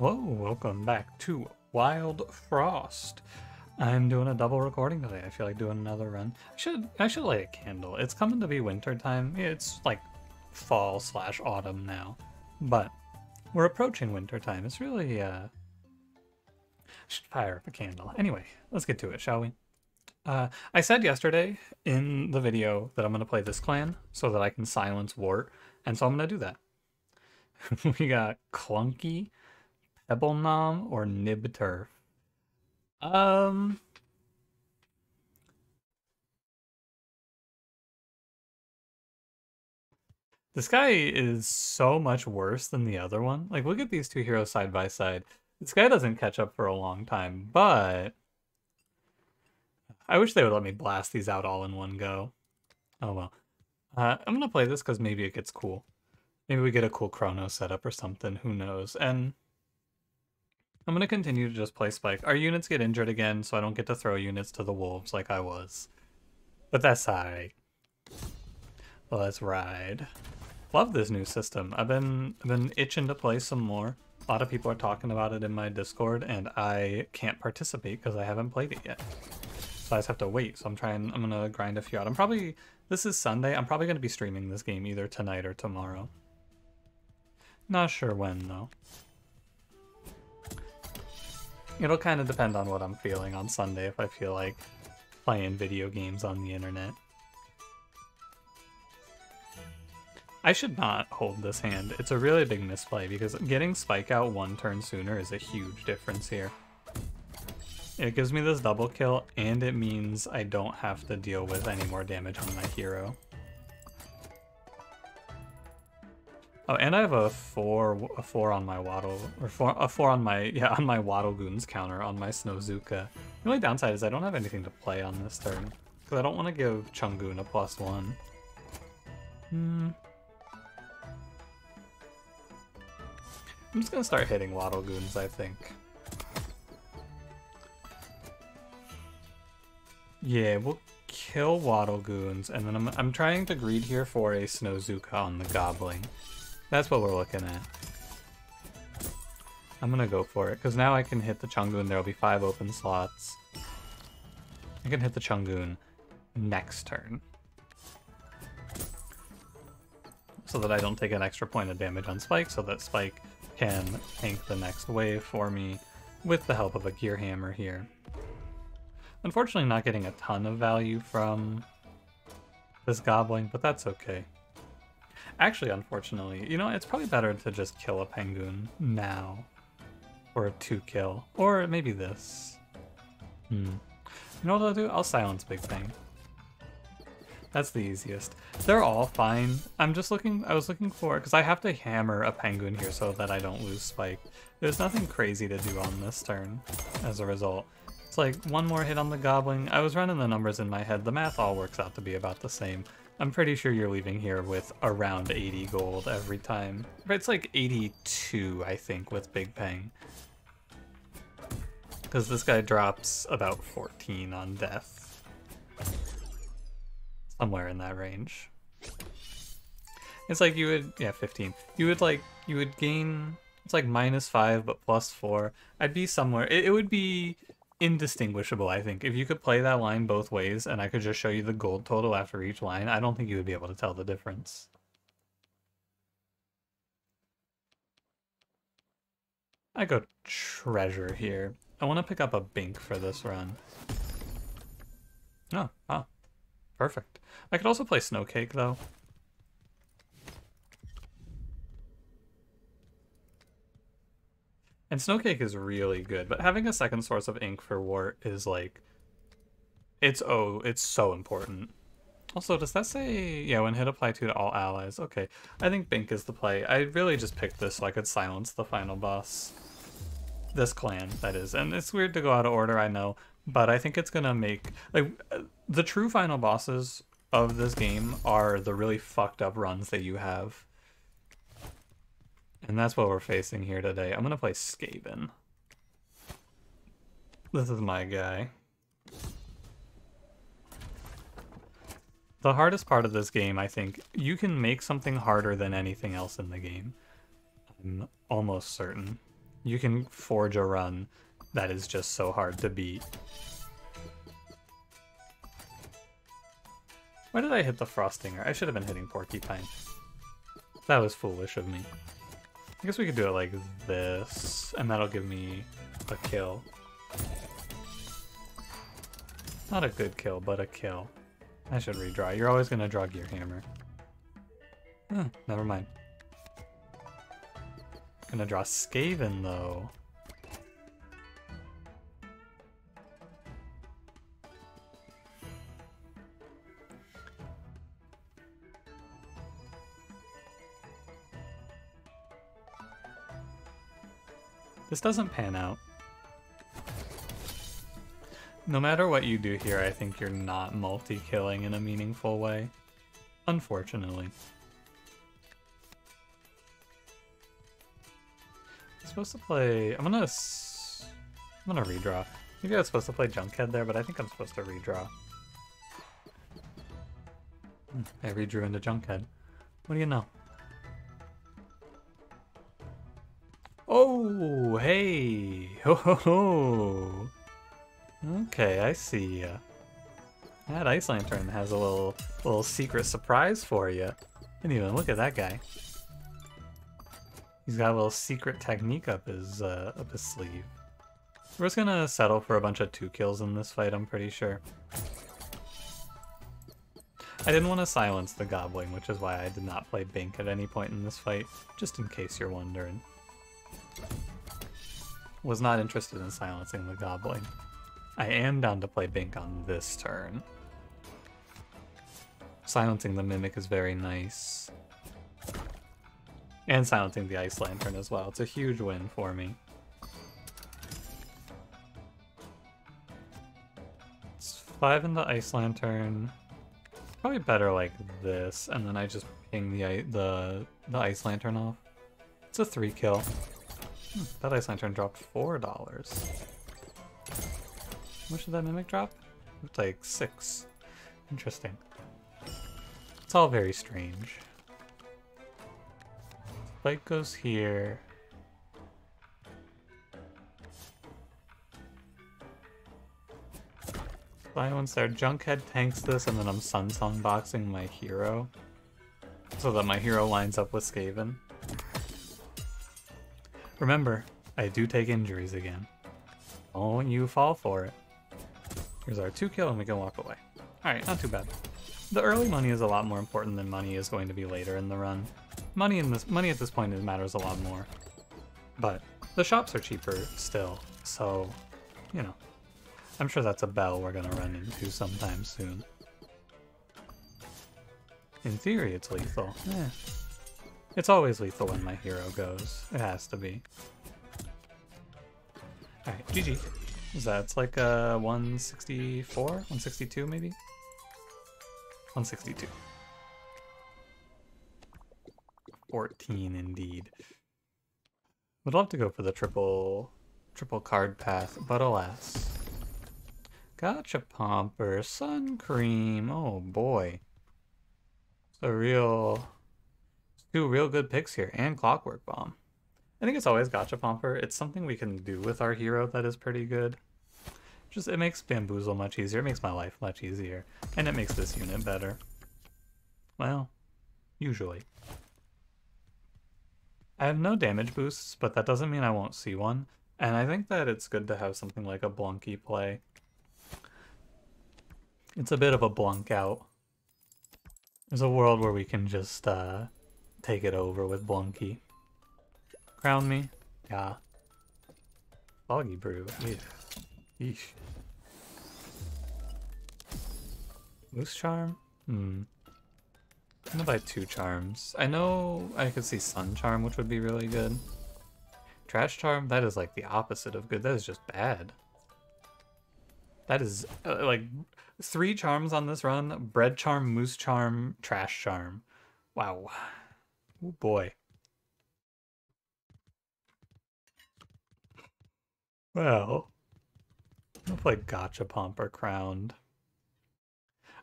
Hello, welcome back to Wild Frost. I'm doing a double recording today. I feel like doing another run. I should I should light a candle. It's coming to be winter time. It's like fall slash autumn now, but we're approaching winter time. It's really uh. I should fire up a candle. Anyway, let's get to it, shall we? Uh, I said yesterday in the video that I'm going to play this clan so that I can silence Wart, and so I'm to do that. we got Clunky, Pebble Nom, or Nib Turf. Um. This guy is so much worse than the other one. Like, look at these two heroes side by side. This guy doesn't catch up for a long time, but I wish they would let me blast these out all in one go. Oh well. Uh, I'm gonna play this because maybe it gets cool. Maybe we get a cool chrono setup or something, who knows. And I'm gonna continue to just play Spike. Our units get injured again, so I don't get to throw units to the wolves like I was. But that's alright. Let's ride. Love this new system. I've been I've been itching to play some more. A lot of people are talking about it in my Discord, and I can't participate because I haven't played it yet. So I just have to wait. So I'm trying. I'm gonna grind a few out. I'm probably. This is Sunday. I'm probably gonna be streaming this game either tonight or tomorrow. Not sure when though. It'll kind of depend on what I'm feeling on Sunday if I feel like playing video games on the internet. I should not hold this hand. It's a really big misplay because getting Spike out one turn sooner is a huge difference here. It gives me this double kill, and it means I don't have to deal with any more damage on my hero. Oh, and I have a four, a four on my Waddle, or four, a four on my, yeah, on my Waddle Goons counter on my Snowzuka. The only downside is I don't have anything to play on this turn, because I don't want to give Chungoon a plus one. Hmm. I'm just gonna start hitting Waddle Goons, I think. Yeah, we'll kill Waddle Goons, and then I'm, I'm trying to greed here for a Snowzuka on the Goblin. That's what we're looking at. I'm gonna go for it, because now I can hit the Chungoon. There'll be five open slots. I can hit the Chungoon next turn. So that I don't take an extra point of damage on Spike, so that Spike can tank the next wave for me with the help of a Gear Hammer here. Unfortunately not getting a ton of value from this Goblin, but that's okay. Actually, unfortunately, you know, it's probably better to just kill a Penguin now. Or a two kill. Or maybe this. Hmm. You know what I'll do? I'll silence Big Peng. That's the easiest. They're all fine. I'm just looking, I was looking for, because I have to hammer a penguin here so that I don't lose Spike. There's nothing crazy to do on this turn as a result. It's like one more hit on the Goblin. I was running the numbers in my head. The math all works out to be about the same. I'm pretty sure you're leaving here with around 80 gold every time. It's like 82, I think, with Big Peng. Because this guy drops about 14 on death. Somewhere in that range. It's like you would, yeah, 15. You would like, you would gain, it's like minus 5 but plus 4. I'd be somewhere, it, it would be indistinguishable, I think. If you could play that line both ways and I could just show you the gold total after each line, I don't think you would be able to tell the difference. I go treasure here. I want to pick up a bink for this run. Oh, wow. Perfect. I could also play Snowcake, though. And Snowcake is really good, but having a second source of ink for Wart is like, it's oh, it's so important. Also, does that say, yeah, when hit apply to all allies? Okay, I think Bink is the play. I really just picked this so I could silence the final boss. This clan, that is. And it's weird to go out of order, I know, but I think it's gonna make, like, the true final bosses of this game are the really fucked up runs that you have. And that's what we're facing here today. I'm going to play Skaven. This is my guy. The hardest part of this game, I think, you can make something harder than anything else in the game. I'm almost certain. you can forge a run that is just so hard to beat. Why did I hit the Frostinger? I should have been hitting Porcupine. That was foolish of me. I guess we could do it like this, and that'll give me a kill. Not a good kill, but a kill. I should redraw. You're always going to draw Gear Hammer. Huh, never mind. Gonna draw Skaven, though. This doesn't pan out. No matter what you do here, I think you're not multi-killing in a meaningful way. Unfortunately. I'm supposed to play... I'm gonna... I'm gonna redraw. Maybe I was supposed to play Junkhead there, but I think I'm supposed to redraw. Hmm, I redrew into Junkhead. What do you know? Oh, hey! Ho ho ho! Okay, I see ya. That Ice Lantern has a little little secret surprise for you. And even look at that guy. He's got a little secret technique up his uh, up his sleeve. We're just gonna settle for a bunch of two kills in this fight, I'm pretty sure. I didn't want to silence the Goblin, which is why I did not play Bink at any point in this fight, just in case you're wondering. Was not interested in silencing the Goblin. I am down to play Bink on this turn. Silencing the Mimic is very nice. And silencing the Ice Lantern as well. It's a huge win for me. It's five in the Ice Lantern. Probably better like this, and then I just ping the the the Ice Lantern off. It's a three kill. Hmm, that Ice Lantern dropped $4. How much did that Mimic drop? Looked like 6 Interesting. It's all very strange. Light goes here. once there. Junkhead tanks this, and then I'm Sun Song boxing my hero. So that my hero lines up with Skaven. Remember, I do take injuries again. Don't you fall for it. Here's our two kill and we can walk away. Alright, not too bad. The early money is a lot more important than money is going to be later in the run. Money in this money at this point matters a lot more. But the shops are cheaper still, so you know. I'm sure that's a bell we're gonna run into sometime soon. In theory, it's lethal. Yeah. It's always lethal when my hero goes. It has to be. Alright, GG. Is that it's like a uh, 164? 162 maybe? 162. 14 indeed. Would love to go for the triple triple card path, but alas. Gachapomper, Sun Cream, oh boy. It's a real Two real good picks here, and Clockwork Bomb. I think it's always Gachapomper. It's something we can do with our hero that is pretty good. Just, it makes Bamboozle much easier, it makes my life much easier, and it makes this unit better. Well, usually. I have no damage boosts, but that doesn't mean I won't see one, and I think that it's good to have something like a Blunky play. It's a bit of a blunk out. There's a world where we can just uh, take it over with Blunky. Crown me? Yeah. Foggy Brew. Yeesh. Moose Charm? Hmm. I'm gonna buy two charms. I know I could see Sun Charm, which would be really good. Trash Charm? That is like the opposite of good. That is just bad. That is uh, like three charms on this run. Bread Charm, Moose Charm, Trash Charm. Wow. Oh boy. Well, I'll play Gachapomper Crowned.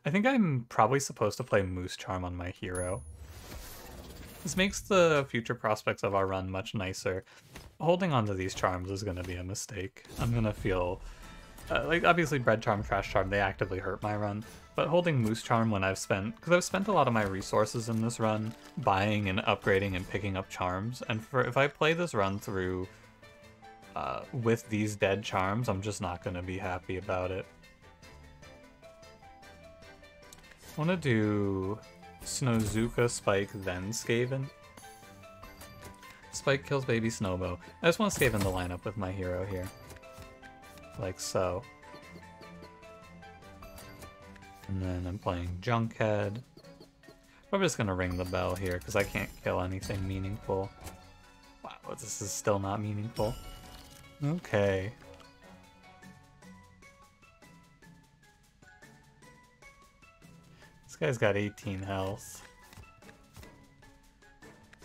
I think I'm probably supposed to play Moose Charm on my hero. This makes the future prospects of our run much nicer. holding on to these charms is going to be a mistake. I'm going to feel... Uh, like, obviously, Bread Charm, Trash Charm, they actively hurt my run. But holding Moose Charm when I've spent... Because I've spent a lot of my resources in this run buying and upgrading and picking up charms. And for if I play this run through uh, with these dead charms, I'm just not going to be happy about it. I want to do Snowzuka, Spike, then Skaven. Spike kills baby Snowbo. I just want to Skaven the lineup with my hero here. Like so. And then I'm playing Junkhead. I'm just gonna ring the bell here because I can't kill anything meaningful. Wow, this is still not meaningful. Okay. This guy's got 18 health.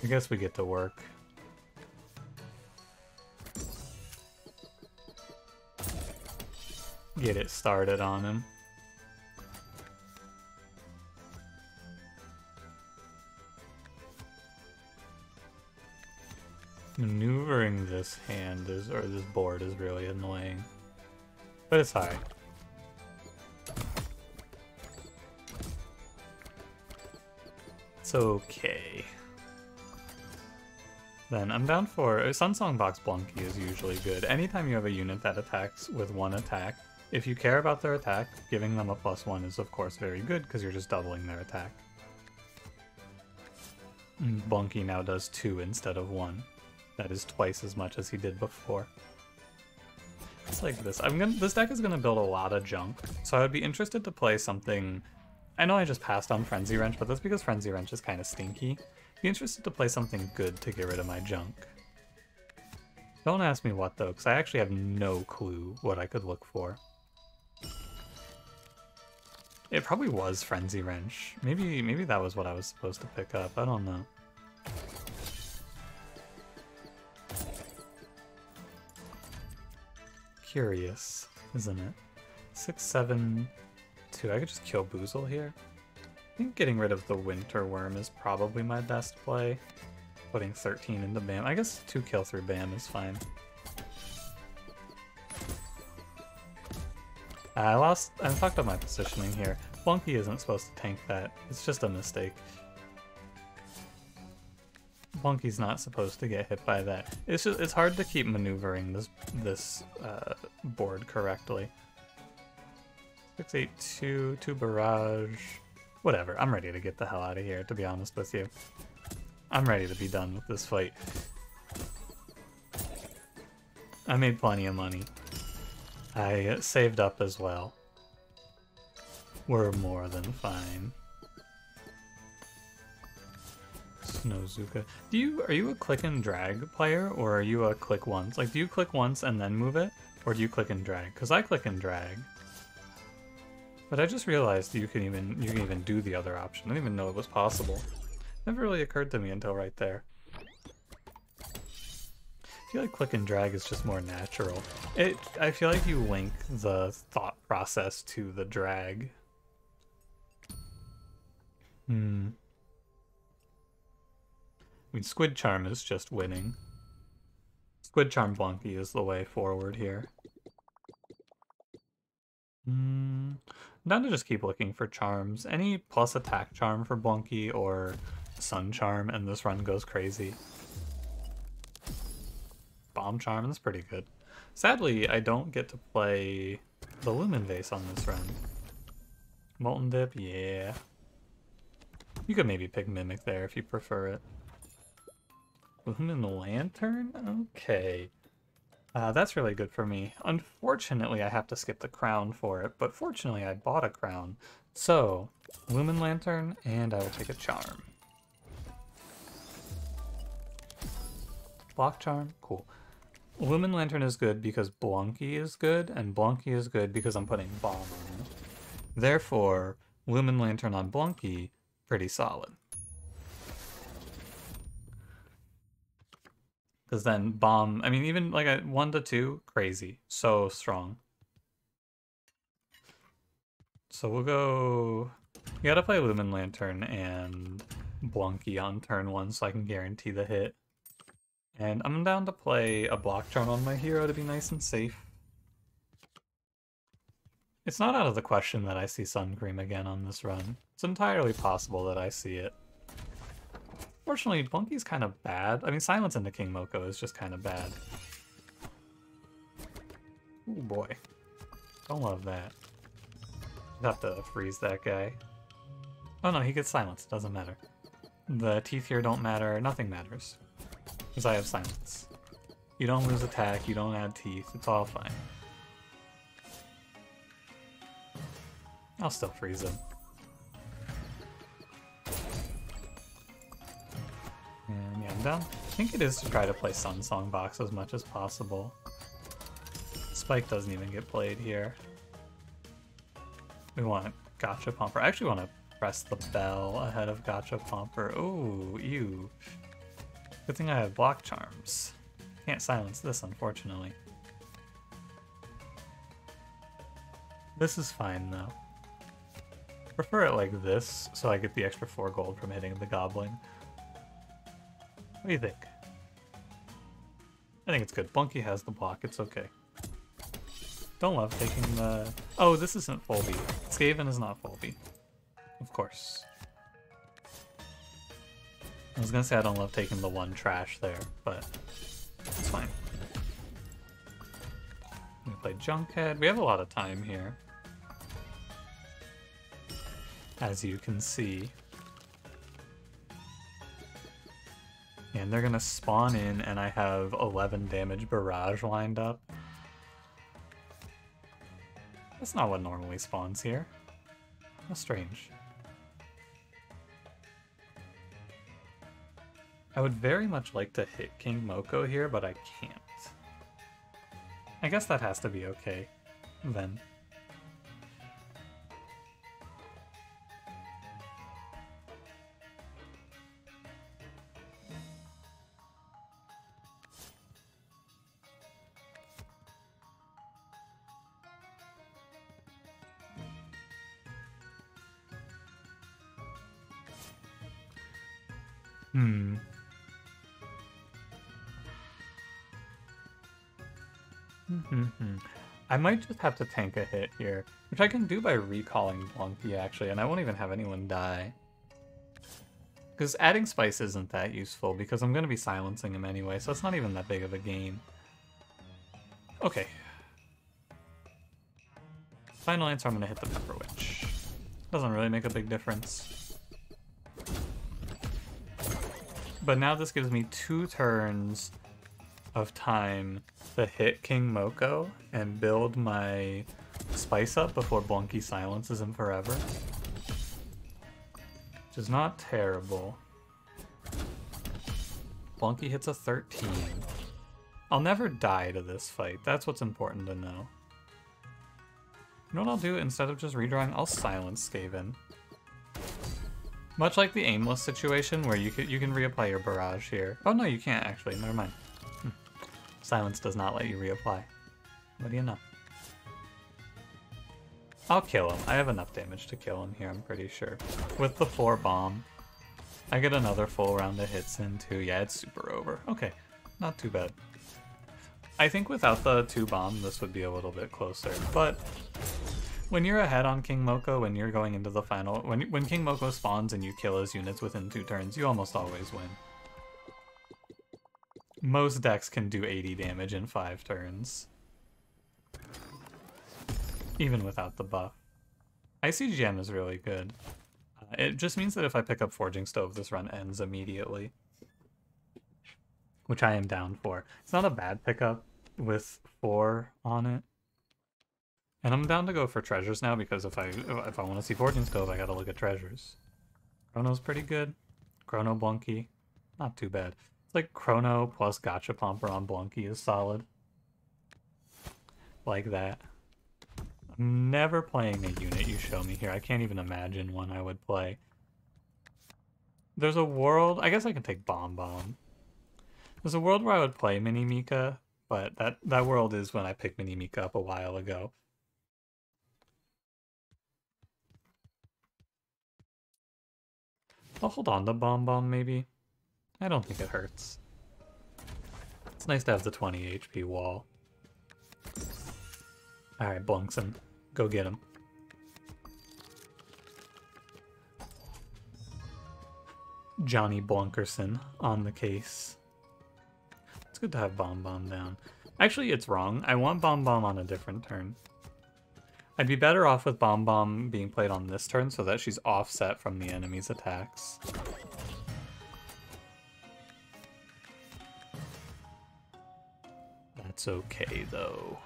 I guess we get to work. Get it started on him. Maneuvering this hand is, or this board is really annoying. But it's high. It's okay. Then I'm down for... A Sunsong Box Blunky is usually good. Anytime you have a unit that attacks with one attack, if you care about their attack, giving them a plus one is of course very good because you're just doubling their attack. Blunky now does two instead of one. That is twice as much as he did before. It's like this. I'm gonna. This deck is gonna build a lot of junk, so I would be interested to play something I know I just passed on Frenzy Wrench, but that's because Frenzy Wrench is kind of stinky. Be interested to play something good to get rid of my junk. Don't ask me what though, because I actually have no clue what I could look for. It probably was Frenzy Wrench. Maybe maybe that was what I was supposed to pick up. I don't know. Curious, isn't it? Six, seven, two. I could just kill Boozle here. I think getting rid of the Winter Worm is probably my best play. Putting 13 into Bam. I guess 2 kill through Bam is fine. I lost... I fucked up my positioning here. Blunky isn't supposed to tank that. It's just a mistake. Blunky's not supposed to get hit by that. It's just it's hard to keep maneuvering this this uh, board correctly. 682, 2 barrage. Whatever, I'm ready to get the hell out of here, to be honest with you. I'm ready to be done with this fight. I made plenty of money. I saved up as well. We're more than fine. Snowzuka. Do you are you a click and drag player or are you a click once? Like do you click once and then move it? Or do you click and drag? Because I click and drag. But I just realized you can even you can even do the other option. I didn't even know it was possible. Never really occurred to me until right there. I feel like click and drag is just more natural. It I feel like you link the thought process to the drag. Hmm. I mean, Squid Charm is just winning. Squid Charm Blunky is the way forward here. Hmm, Down to just keep looking for charms. Any plus attack charm for Blunky or Sun Charm, and this run goes crazy. Bomb Charm, that's pretty good. Sadly, I don't get to play the Lumen Vase on this run. Molten Dip, yeah. You could maybe pick Mimic there if you prefer it. Lumen Lantern? Okay. Uh, that's really good for me. Unfortunately, I have to skip the crown for it, but fortunately I bought a crown. So, Lumen Lantern, and I will take a charm. Block charm? Cool. Lumen Lantern is good because Blunky is good, and Blunky is good because I'm putting Bomb on it. Therefore, Lumen Lantern on Blunky, pretty solid. Because then bomb, I mean, even like a one to two, crazy, so strong. So we'll go. You gotta play Lumen Lantern and Blunky on turn one so I can guarantee the hit. And I'm down to play a block charm on my hero to be nice and safe. It's not out of the question that I see Sun Cream again on this run. It's entirely possible that I see it. Fortunately, Bunky's kind of bad. I mean, Silence into King Moko is just kind of bad. Oh boy. Don't love that. have to freeze that guy. Oh no, he gets silence. Doesn't matter. The teeth here don't matter. Nothing matters. Because I have silence. You don't lose attack. You don't add teeth. It's all fine. I'll still freeze him. Down. I think it is to try to play Sun Song box as much as possible. Spike doesn't even get played here. We want Gachapomper. I actually want to press the bell ahead of Gachapomper. Oh, ew. Good thing I have block charms. Can't silence this, unfortunately. This is fine, though prefer it like this, so I get the extra 4 gold from hitting the goblin. What do you think? I think it's good. Bunky has the block, it's okay. Don't love taking the... Oh, this isn't Fulby. Skaven is not Fulby. Of course. I was gonna say I don't love taking the one trash there, but it's fine. We play Junkhead. We have a lot of time here as you can see. And they're gonna spawn in and I have 11 damage barrage lined up. That's not what normally spawns here. How strange. I would very much like to hit King Moko here, but I can't. I guess that has to be okay, then. Might just have to tank a hit here, which I can do by recalling Blunky actually, and I won't even have anyone die. Because adding spice isn't that useful, because I'm going to be silencing him anyway, so it's not even that big of a game. Okay. Final answer, I'm going to hit the Pepper Witch. Doesn't really make a big difference. But now this gives me two turns of time to hit King Moko and build my spice up before Blunky silences him forever. Which is not terrible. Blunky hits a 13. I'll never die to this fight. That's what's important to know. You know what I'll do? Instead of just redrawing, I'll silence Skaven. Much like the aimless situation where you can, you can reapply your barrage here. Oh no, you can't actually, never mind. Silence does not let you reapply. What do you know? I'll kill him. I have enough damage to kill him here, I'm pretty sure. With the 4 bomb. I get another full round of hits in too. Yeah, it's super over. Okay, not too bad. I think without the 2 bomb, this would be a little bit closer, but when you're ahead on King Moko, when you're going into the final, when when King Moko spawns and you kill his units within two turns, you almost always win. Most decks can do 80 damage in five turns. Even without the buff. ICGM is really good. Uh, it just means that if I pick up Forging Stove, this run ends immediately. Which I am down for. It's not a bad pickup with four on it. And I'm down to go for treasures now because if I if I want to see Fortune Stove, I gotta look at treasures. Chrono's pretty good. Chrono Blunky, not too bad. Like Chrono plus Gachapomper on Blunky is solid. Like that. I'm never playing a unit you show me here. I can't even imagine one I would play. There's a world... I guess I can take Bomb Bomb. There's a world where I would play Mini Mika, but that, that world is when I picked Mini Mika up a while ago. I'll hold on to Bomb Bomb, maybe. I don't think it hurts. It's nice to have the 20 HP wall. Alright, Blunkson. Go get him. Johnny Blunkerson on the case. It's good to have Bomb Bomb down. Actually, it's wrong. I want Bomb Bomb on a different turn. I'd be better off with Bomb Bomb being played on this turn so that she's offset from the enemy's attacks. That's okay, though.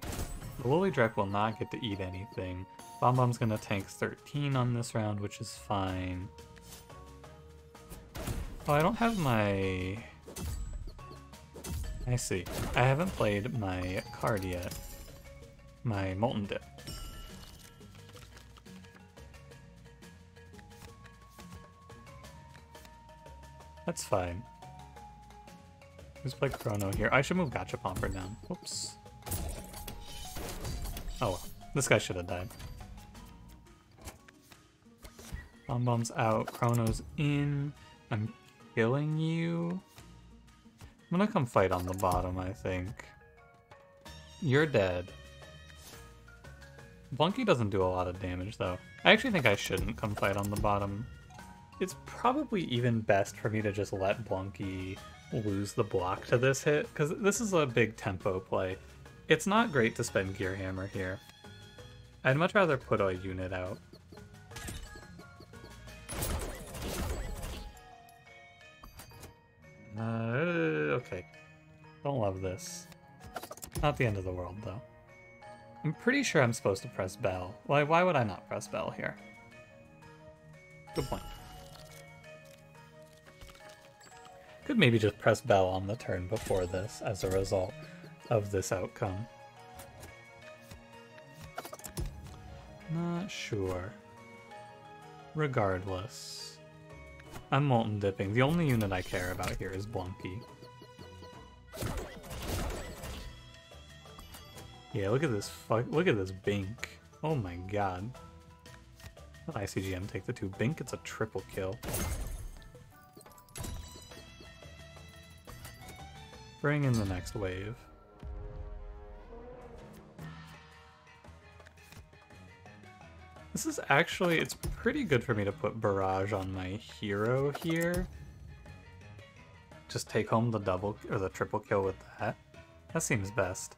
The Lilydrek will not get to eat anything. Bomb Bomb's gonna tank 13 on this round, which is fine. Oh, I don't have my... I see. I haven't played my card yet. My Molten Dip. That's fine. Let's play Chrono here. I should move Gachapomper down. Whoops. Oh well. This guy should have died. Bomb Bomb's out, Chrono's in. I'm killing you. I'm gonna come fight on the bottom, I think. You're dead. Blunky doesn't do a lot of damage, though. I actually think I shouldn't come fight on the bottom. It's probably even best for me to just let Blunky lose the block to this hit, because this is a big tempo play. It's not great to spend Gear Hammer here. I'd much rather put a unit out. Uh, okay. Don't love this. Not the end of the world, though. I'm pretty sure I'm supposed to press bell. Why, why would I not press bell here? Good point. Could maybe just press bell on the turn before this as a result of this outcome. Not sure. Regardless. I'm Molten Dipping. The only unit I care about here is Blunky. Yeah, look at this fuck look at this Bink. Oh my god. Let ICGM take the two. Bink, it's a triple kill. Bring in the next wave. This is actually, it's pretty good for me to put Barrage on my hero here. Just take home the double or the triple kill with that. That seems best.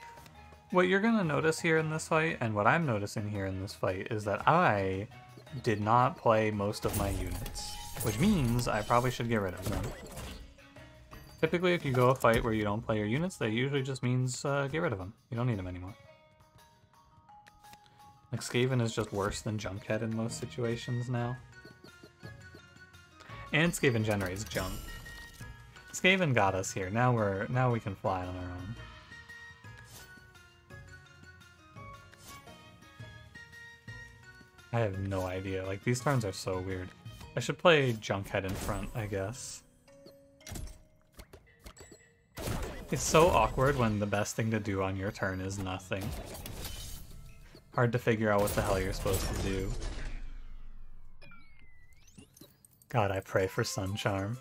What you're gonna notice here in this fight, and what I'm noticing here in this fight, is that I did not play most of my units. Which means I probably should get rid of them. Typically, if you go a fight where you don't play your units, that usually just means uh, get rid of them. You don't need them anymore. Like, Skaven is just worse than Junkhead in most situations now. And Skaven generates junk. Skaven got us here. Now we're now we can fly on our own. I have no idea. Like, these turns are so weird. I should play Junkhead in front, I guess. It's so awkward when the best thing to do on your turn is nothing. Hard to figure out what the hell you're supposed to do. God, I pray for Sun Charm.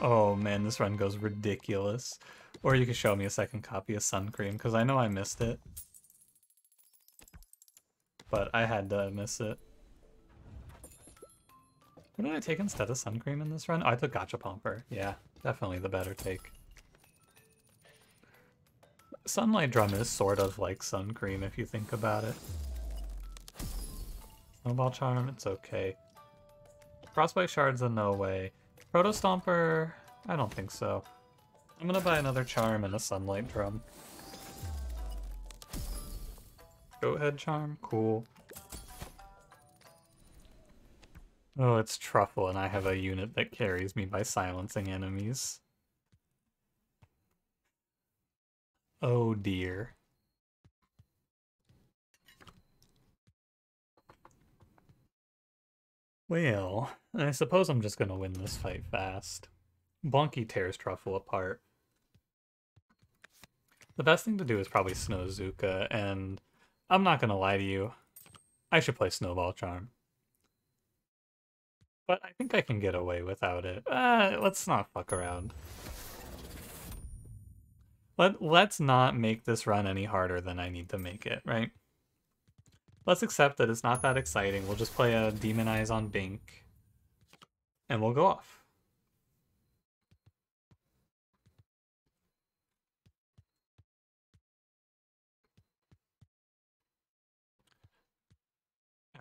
Oh man, this run goes ridiculous. Or you could show me a second copy of Sun Cream, because I know I missed it. But I had to miss it. What did I take instead of Sun Cream in this run? Oh, I took Gachapomper. Yeah, definitely the better take. Sunlight Drum is sort of like Sun Cream if you think about it. Snowball Charm, it's okay. Frostbite Shards a no way. Proto Stomper, I don't think so. I'm gonna buy another Charm and a Sunlight Drum. Goathead Charm, cool. Oh, it's Truffle and I have a unit that carries me by silencing enemies. Oh dear. Well, I suppose I'm just gonna win this fight fast. Blunky tears Truffle apart. The best thing to do is probably Snowzuka, and I'm not gonna lie to you, I should play Snowball Charm. But I think I can get away without it. Uh, let's not fuck around. Let, let's not make this run any harder than I need to make it, right? Let's accept that it's not that exciting. We'll just play a Demonize on Bink, and we'll go off.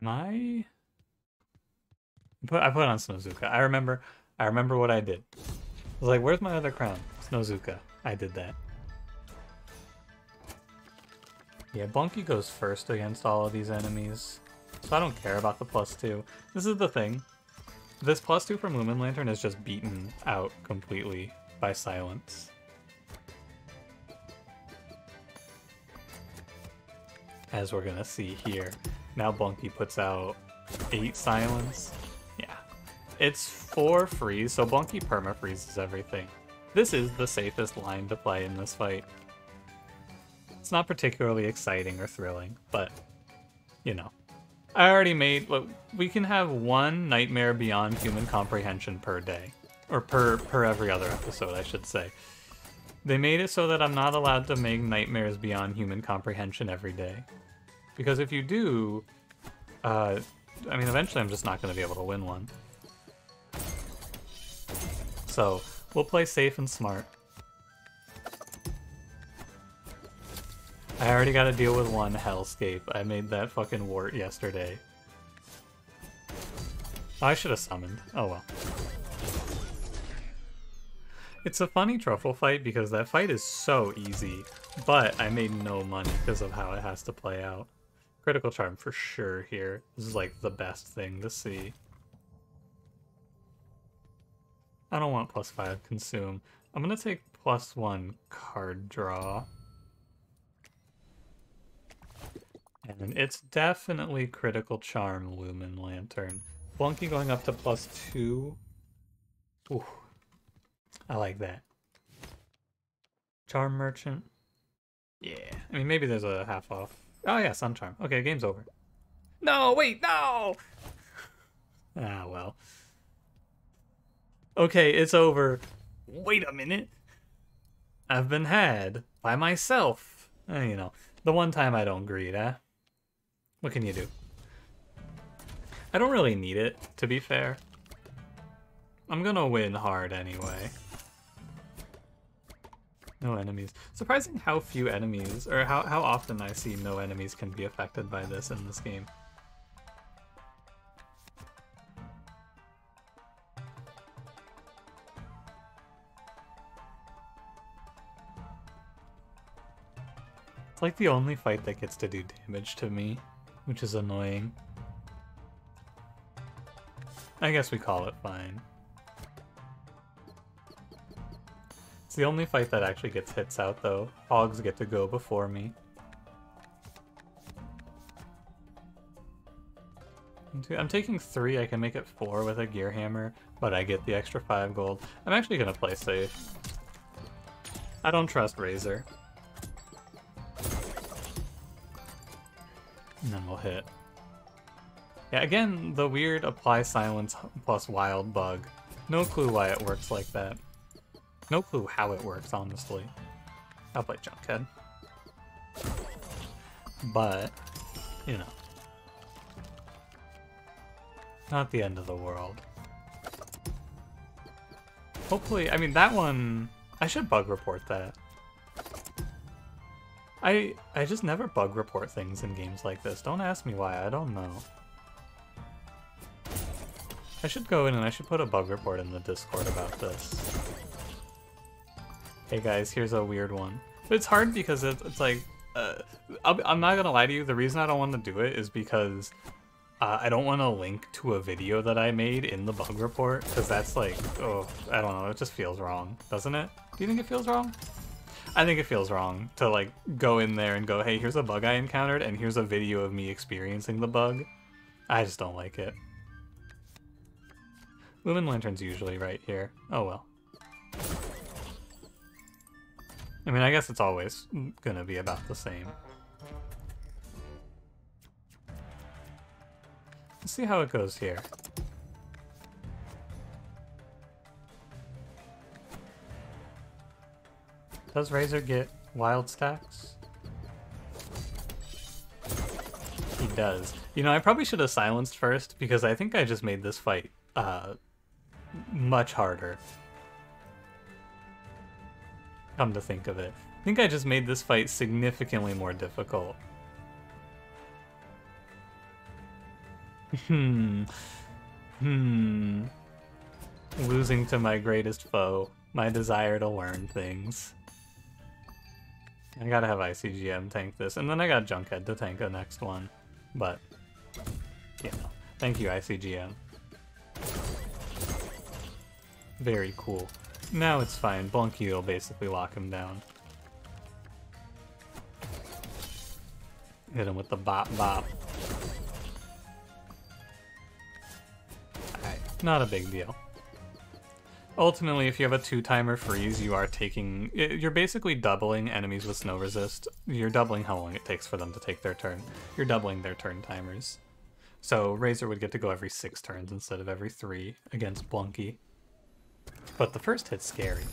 Am I... Put, I put on Snowzuka. I remember I remember what I did. I was like, where's my other crown? Snowzuka. I did that. Yeah, Bunky goes first against all of these enemies. So I don't care about the plus two. This is the thing. This plus two from Lumen Lantern is just beaten out completely by silence. As we're gonna see here. Now Bunky puts out eight silence. Yeah. It's four freeze, so Bunky perma freezes everything. This is the safest line to play in this fight. It's not particularly exciting or thrilling, but, you know. I already made, look, we can have one Nightmare Beyond Human Comprehension per day. Or per, per every other episode, I should say. They made it so that I'm not allowed to make Nightmares Beyond Human Comprehension every day. Because if you do, uh, I mean, eventually I'm just not going to be able to win one. So, we'll play safe and smart. I already got to deal with one hellscape. I made that fucking wart yesterday. Oh, I should have summoned. Oh well. It's a funny truffle fight because that fight is so easy, but I made no money because of how it has to play out. Critical Charm for sure here. This is like the best thing to see. I don't want plus 5 consume. I'm to take plus 1 card draw. And it's definitely Critical Charm Lumen Lantern. Bunky going up to plus two. Ooh, I like that. Charm Merchant. Yeah, I mean, maybe there's a half off. Oh yeah, Sun Charm. Okay, game's over. No, wait, no! ah, well. Okay, it's over. Wait a minute. I've been had by myself. Eh, you know, the one time I don't greed, eh? What can you do? I don't really need it, to be fair. I'm gonna win hard anyway. No enemies. Surprising how few enemies, or how, how often I see no enemies can be affected by this in this game. It's like the only fight that gets to do damage to me which is annoying. I guess we call it fine. It's the only fight that actually gets hits out, though. Hogs get to go before me. I'm taking three, I can make it four with a gear hammer, but I get the extra five gold. I'm actually gonna play safe. I don't trust Razor. And then we'll hit. Yeah, again, the weird apply silence plus wild bug. No clue why it works like that. No clue how it works, honestly. I'll play Junkhead. But, you know. Not the end of the world. Hopefully, I mean, that one... I should bug report that. I I just never bug report things in games like this. Don't ask me why, I don't know. I should go in and I should put a bug report in the Discord about this. Hey guys, here's a weird one. It's hard because it's, it's like, uh, I'm not gonna lie to you, the reason I don't want to do it is because uh, I don't want to link to a video that I made in the bug report, because that's like, oh, I don't know, it just feels wrong, doesn't it? Do you think it feels wrong? I think it feels wrong to like go in there and go, hey, here's a bug I encountered, and here's a video of me experiencing the bug. I just don't like it. Lumen Lantern's usually right here. Oh well. I mean, I guess it's always gonna be about the same. Let's see how it goes here. Does Razor get wild stacks? He does. You know, I probably should have silenced first because I think I just made this fight uh, much harder. Come to think of it. I think I just made this fight significantly more difficult. Hmm. Hmm. Losing to my greatest foe. My desire to learn things. I gotta have ICGM tank this, and then I got Junkhead to tank the next one. But, you know. Thank you, ICGM. Very cool. Now it's fine. Blunky will basically lock him down. Hit him with the bop bop. Alright, not a big deal. Ultimately, if you have a two-timer freeze, you are taking... You're basically doubling enemies with snow resist. You're doubling how long it takes for them to take their turn. You're doubling their turn timers. So Razor would get to go every six turns instead of every three against Blunky. But the first hit's scary.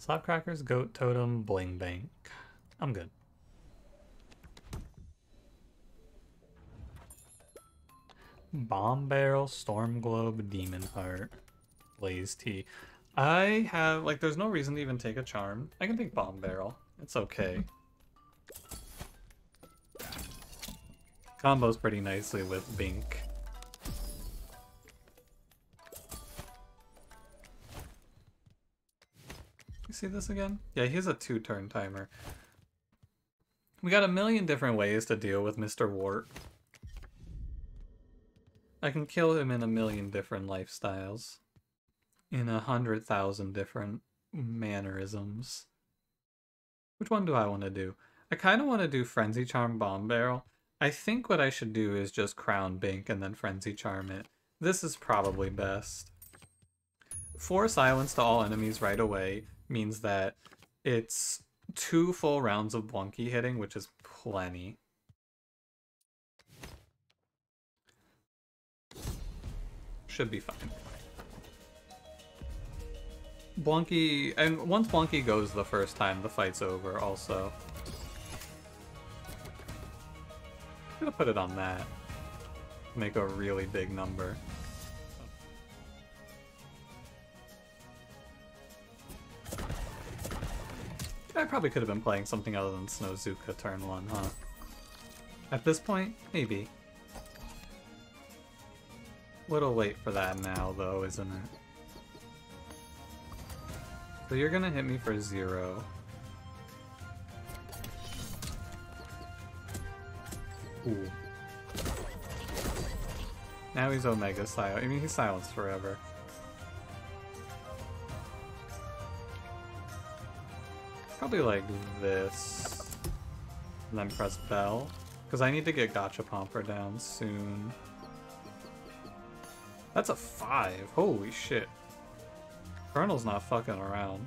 Slapcrackers, Goat Totem, Bling Bank. I'm good. Bomb Barrel, Storm Globe, Demon Heart. Blaze Tea. I have, like, there's no reason to even take a charm. I can take Bomb Barrel. It's okay. Combos pretty nicely with Bink. You see this again? Yeah, he's a two-turn timer. We got a million different ways to deal with Mr. Wart. I can kill him in a million different lifestyles in a hundred thousand different mannerisms. Which one do I want to do? I kind of want to do Frenzy Charm Bomb Barrel. I think what I should do is just Crown Bink and then Frenzy Charm it. This is probably best. Four silence to all enemies right away means that it's two full rounds of Blunky hitting, which is plenty. Should be fine. Blunky, and once Blunky goes the first time, the fight's over also. I'm gonna put it on that. Make a really big number. I probably could have been playing something other than Snowzuka turn one, huh? At this point, maybe. Little late for that now, though, isn't it? So you're gonna hit me for zero. Ooh. Now he's Omega Silent. I mean, he's silenced forever. Probably like this. And then press bell. Because I need to get Gachapomper down soon. That's a five. Holy shit. Colonel's not fucking around.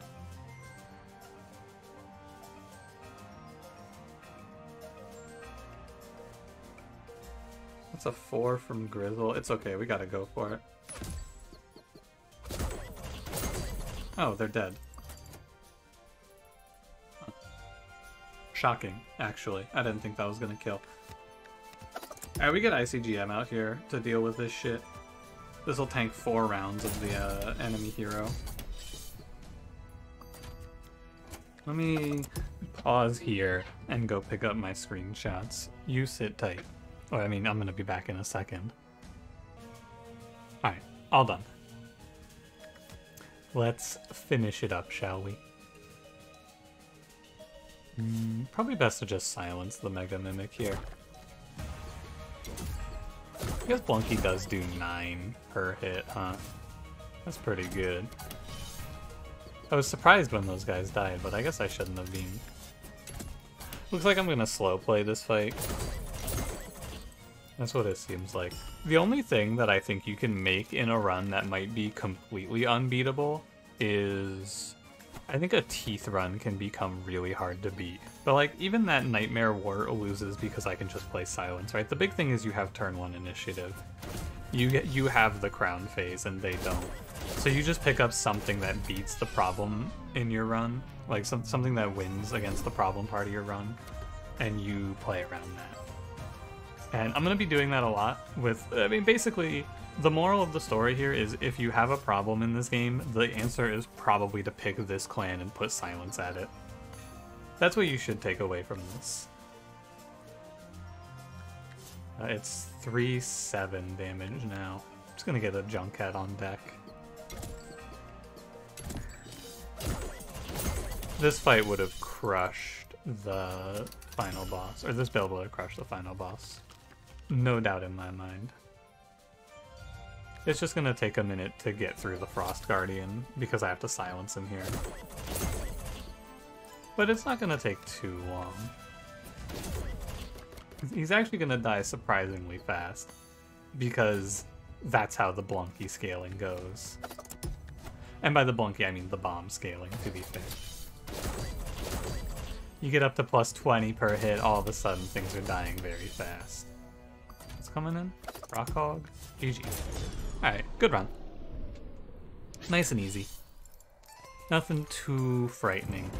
That's a four from Grizzle. It's okay, we gotta go for it. Oh, they're dead. Shocking, actually. I didn't think that was gonna kill. Alright, we get ICGM out here to deal with this shit. This will tank four rounds of the uh, enemy hero. Let me pause here and go pick up my screenshots. You sit tight. Oh, I mean, I'm gonna be back in a second. Alright, all done. Let's finish it up, shall we? Mm, probably best to just silence the Mega Mimic here. Guess Blunky does do 9 per hit, huh? That's pretty good. I was surprised when those guys died, but I guess I shouldn't have been. Looks like I'm gonna slow play this fight. That's what it seems like. The only thing that I think you can make in a run that might be completely unbeatable is... I think a teeth run can become really hard to beat. But like, even that Nightmare War loses because I can just play Silence, right? The big thing is you have turn 1 initiative. You get you have the crown phase and they don't. So you just pick up something that beats the problem in your run, like some, something that wins against the problem part of your run, and you play around that. And I'm going to be doing that a lot with, I mean, basically, the moral of the story here is if you have a problem in this game, the answer is probably to pick this clan and put silence at it. That's what you should take away from this. Uh, it's 3-7 damage now. I'm just gonna get a Junkrat on deck. This fight would have crushed the final boss, or this build would have crushed the final boss. No doubt in my mind. It's just gonna take a minute to get through the Frost Guardian, because I have to silence him here. But it's not gonna take too long. He's actually gonna die surprisingly fast, because that's how the Blunky scaling goes. And by the Blunky, I mean the bomb scaling, to be fair. You get up to plus 20 per hit, all of a sudden things are dying very fast coming in. Rock Hog. GG. Alright, good run. Nice and easy. Nothing too frightening.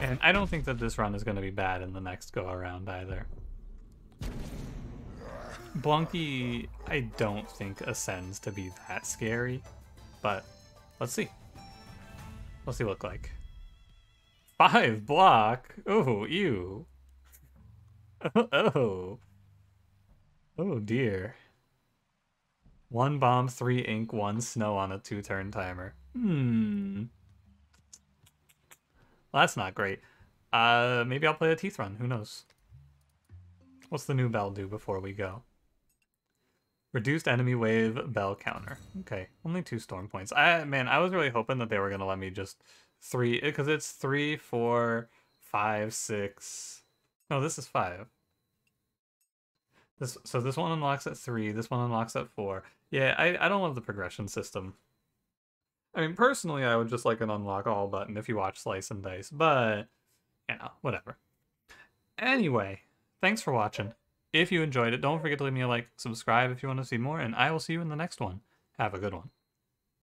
And I don't think that this run is going to be bad in the next go around either. Blunky, I don't think ascends to be that scary, but let's see. What's he look like? Five block? Oh, ew. oh. Oh dear. One bomb, three ink, one snow on a two turn timer. Hmm. Well, that's not great. Uh, maybe I'll play a teeth run. Who knows? What's the new bell do before we go? Reduced enemy wave bell counter. Okay, only two storm points. I man, I was really hoping that they were gonna let me just three because it's three, four, five, six, no, this is five. This so this one unlocks at three. This one unlocks at four. Yeah, I I don't love the progression system. I mean, personally, I would just like an unlock all button if you watch Slice and Dice, but you know, whatever. Anyway, thanks for watching. If you enjoyed it, don't forget to leave me a like, subscribe if you want to see more, and I will see you in the next one. Have a good one.